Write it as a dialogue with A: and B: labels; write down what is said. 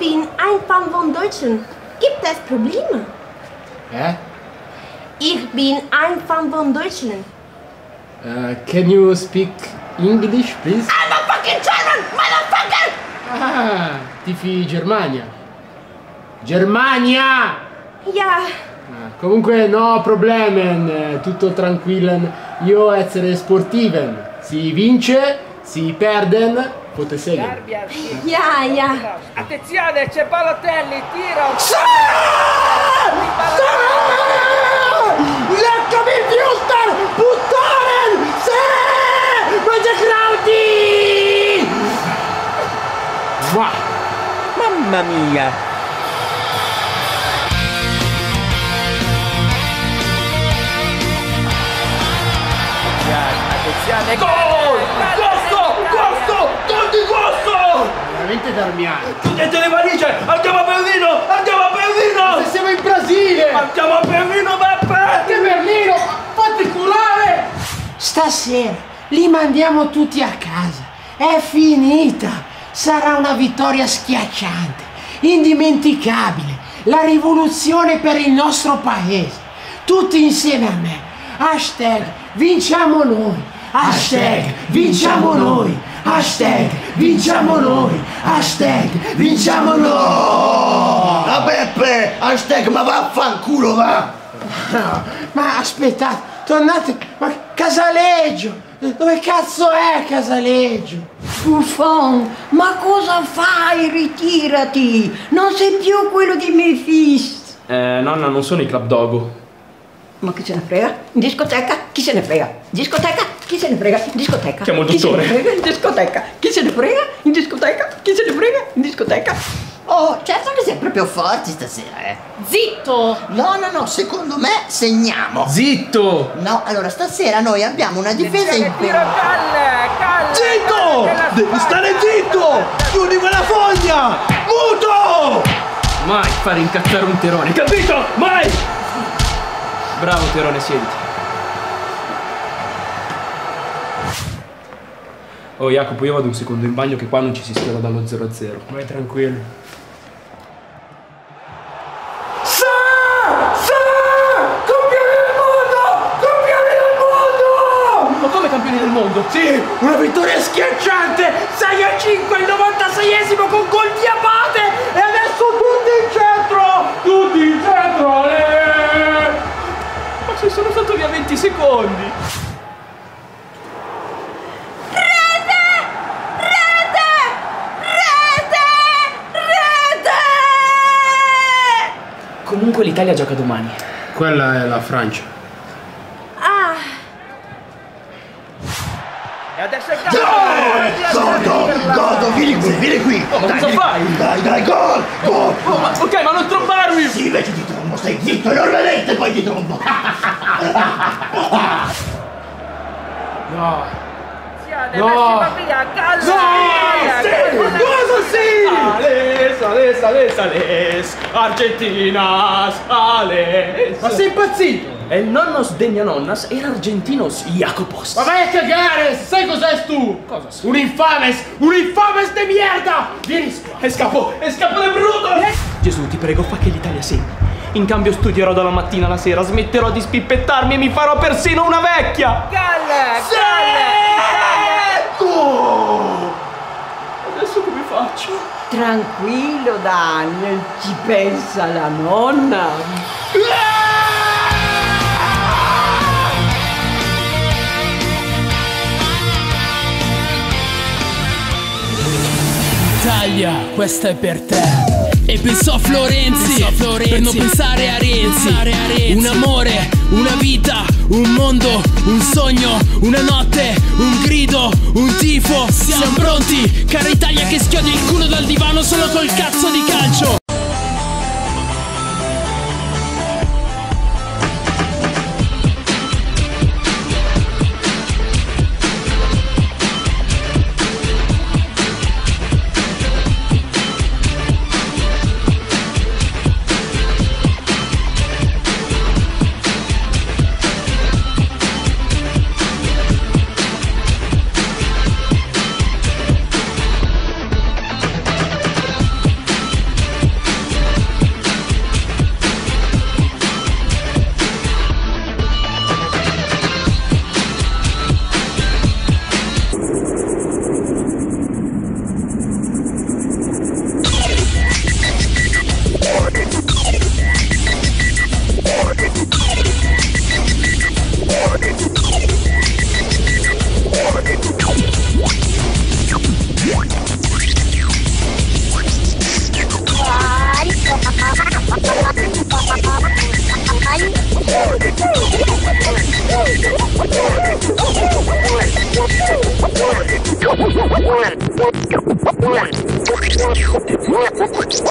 A: bin ein Fan von Deutschland. Gibt es Probleme?
B: Eh?
A: Ich bin ein Fan von Deutschland.
B: Uh, can you speak English, please?
A: I'm a fucking German, motherfucker!
B: Ah, tifi Germania. Germania!
A: Ja,
B: Ah, comunque no problemen, eh, tutto tranquillen. Io essere sportiven. Si vince, si perden, potete seguire.
C: Garbia, sì.
A: ja.
C: Attenzione, c'è Balotelli, tiro!
B: Leccami il Fuster! Puttaren! Sì! Mangia Crauti! Mua!
C: Mamma mia! Attenzione, gol!
D: Gusto! Gusto! Gol di Gusto!
B: Veramente Darmiano.
D: Chiudete le valigie! Andiamo a Berlino! Andiamo a Berlino!
B: Se siamo in Brasile!
D: Andiamo a Berlino, Beppe!
B: Che Berlino! Fatti curare! Stasera li mandiamo tutti a casa. È finita. Sarà una vittoria schiacciante, indimenticabile. La rivoluzione per il nostro paese. Tutti insieme a me. Hashtag vinciamo noi. Hashtag vinciamo noi. Hashtag vinciamo noi. Hashtag vinciamo noi.
E: A Beppe! Hashtag ma vaffanculo va!
B: No, ma aspettate, tornate, ma Casaleggio, dove cazzo è Casaleggio?
F: Buffon, ma cosa fai? Ritirati! Non sei più quello di Mephisto!
G: Eh, nonna, non sono i Club Dogo.
F: Ma chi se ne frega? In discoteca? Chi se ne frega? Discoteca? Chi se ne frega? In discoteca?
G: Chiamo il
F: Chi se ne
G: dottore.
F: frega? In discoteca? Chi se ne frega? In discoteca? Chi se ne frega? In discoteca?
E: Oh, certo che sei proprio forti stasera, eh!
A: Zitto!
E: No, no, no, secondo me segniamo!
G: Zitto!
E: No, allora stasera noi abbiamo una difesa in
C: tiro Calle! Calle!
D: Zitto!
C: Calle
D: Devi stare zitto! Chiudi quella foglia! Muto!
G: Mai fare incazzare un terone, capito? Mai! Bravo terone, siediti. Oh Jacopo, io vado un secondo in bagno che qua non ci si schiera dallo 0-0.
B: Vai tranquillo.
G: Ma come campioni del mondo?
B: Sì, una vittoria schiacciante! 6 a 5 al 96esimo con gol di Abate e adesso tutti in centro! Tutti in centro! Ale!
G: Ma se sono stato via 20 secondi! Comunque l'Italia gioca domani.
B: Quella è la Francia.
A: Ah,
C: E adesso è Calle!
E: Godo! Godo, vieni qui, vieni qui!
G: ma
E: Dai,
G: cosa fai?
E: Dai, dai, gol! Gol!
G: Oh, ma, ok, ma non trombarmi!
E: Sì, invece ti trombo, stai zitto, enormemente poi ti trombo!
B: No.
C: Attenzione,
B: No.
C: Messi va via! Calle! Calle!
G: Cosa sì? Sales, sales, sales, sales. Argentina, sales.
B: Ma sei impazzito?
G: E il nonnos degna nonnas era argentinos Jacopos.
B: Ma vai a cagare! Sai cos'è tu?
G: Cosa sei?
B: Un infames! Un infames de mierda! Vieni qua!
G: E scappo, e scappo del bruto! Gesù, ti prego, fa che l'Italia segni. In cambio studierò dalla mattina alla sera, smetterò di spippettarmi e mi farò persino una vecchia!
C: Calle! Calle!
G: Adesso come faccio?
F: Tranquillo Daniel, ci pensa la nonna.
H: Italia, questa è per te. E pensò a Florenzi, per non pensare a Renzi. Un amore, una vita, un mondo, un sogno, una notte, un grido, un tifo. Siamo pronti, cara Italia che schiodi il culo dal divano solo col cazzo di calcio. Ну,